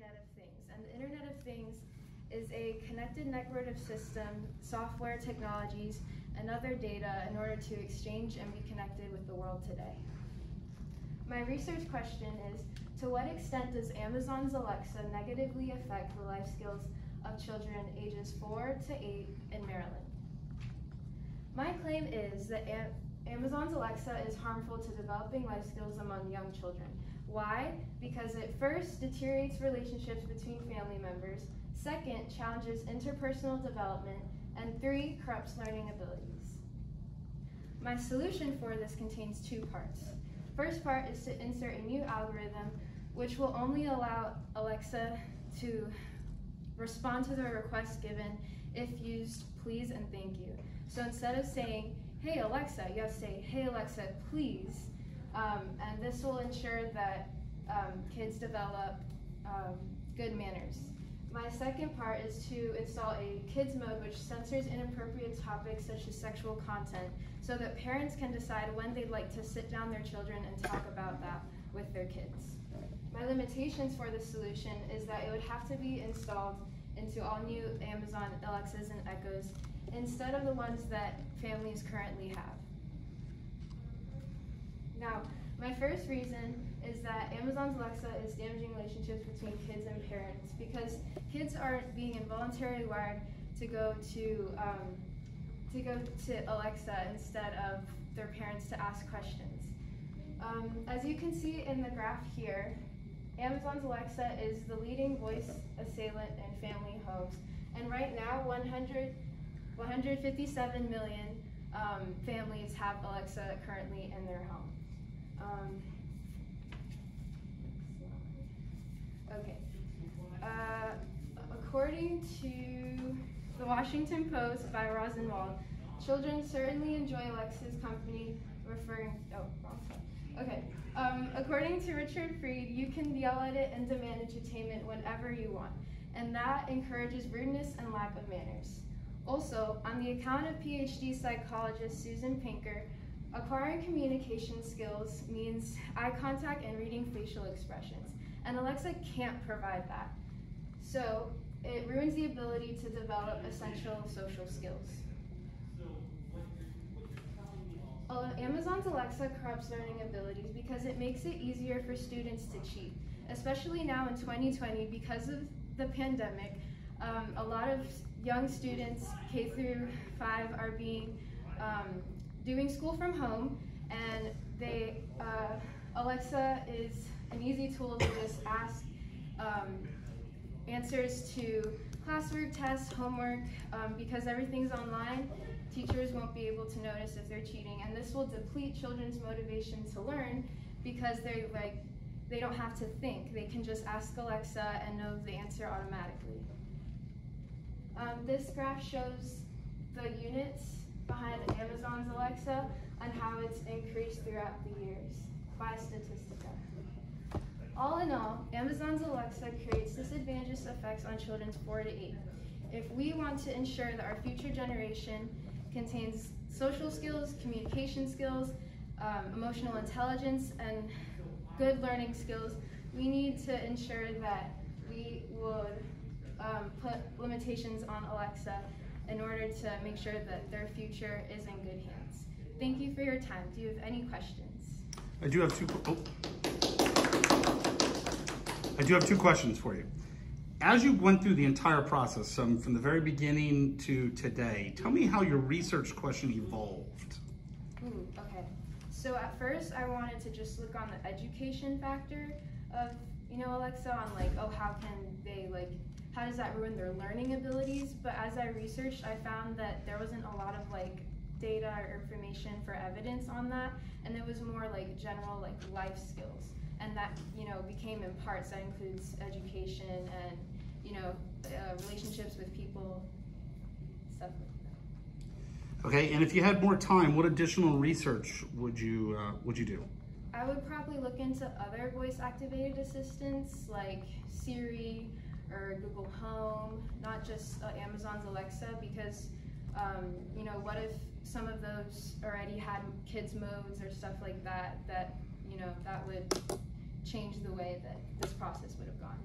Internet of Things. And the Internet of Things is a connected network of system, software technologies, and other data in order to exchange and be connected with the world today. My research question is, to what extent does Amazon's Alexa negatively affect the life skills of children ages 4 to 8 in Maryland? My claim is that Amazon's Alexa is harmful to developing life skills among young children. Why? Because it first deteriorates relationships between family members, second, challenges interpersonal development, and three, corrupts learning abilities. My solution for this contains two parts. First part is to insert a new algorithm which will only allow Alexa to respond to the request given if used please and thank you. So instead of saying, hey Alexa, you have to say, hey Alexa, please. Um, and this will ensure that um, kids develop um, good manners. My second part is to install a kids mode which censors inappropriate topics such as sexual content so that parents can decide when they'd like to sit down their children and talk about that with their kids. My limitations for this solution is that it would have to be installed into all new Amazon Alexas and Echoes instead of the ones that families currently have. Now, my first reason is that Amazon's Alexa is damaging relationships between kids and parents because kids are being involuntarily wired to go to um, to go to Alexa instead of their parents to ask questions. Um, as you can see in the graph here, Amazon's Alexa is the leading voice assistant in family homes. And right now, 100, 157 million um, families have Alexa currently in their home. Um, okay. Uh, according to the Washington Post by Rosenwald, children certainly enjoy Alexa's company, referring, oh, wrong side. Okay. Um, according to Richard Freed, you can yell at it and demand entertainment whenever you want, and that encourages rudeness and lack of manners. Also, on the account of PhD psychologist Susan Pinker, acquiring communication skills means eye contact and reading facial expressions, and Alexa can't provide that. So, it ruins the ability to develop essential social skills. Amazon's Alexa corrupts learning abilities because it makes it easier for students to cheat, especially now in 2020 because of the pandemic. Um, a lot of young students, K through 5, are being um, doing school from home, and they uh, Alexa is an easy tool to just ask um, answers to classwork, tests, homework, um, because everything's online teachers won't be able to notice if they're cheating. And this will deplete children's motivation to learn because they like they don't have to think. They can just ask alexa and know the answer automatically. Um, this graph shows the units behind amazon's alexa and how it's increased throughout the years by statistica all in all amazon's alexa creates disadvantageous effects on children's 4 to 8 if we want to ensure that our future generation contains social skills, communication skills, um, emotional intelligence, and good learning skills, we need to ensure that we would um, put limitations on Alexa in order to make sure that their future is in good hands. Thank you for your time. Do you have any questions? I do have two. Oh. I do have two questions for you. As you went through the entire process, um, from the very beginning to today, tell me how your research question evolved. Ooh, okay. So at first, I wanted to just look on the education factor of, you know, Alexa on like, oh, how can they like, how does that ruin their learning abilities? But as I researched, I found that there wasn't a lot of like data or information for evidence on that, and it was more like general like life skills and that you know became in parts that includes education and you know uh, relationships with people stuff like that. Okay and if you had more time what additional research would you uh, would you do? I would probably look into other voice activated assistants like siri or google home not just uh, amazon's alexa because um, you know what if some of those already had kids modes or stuff like that that you know that would change the way that this process would have gone.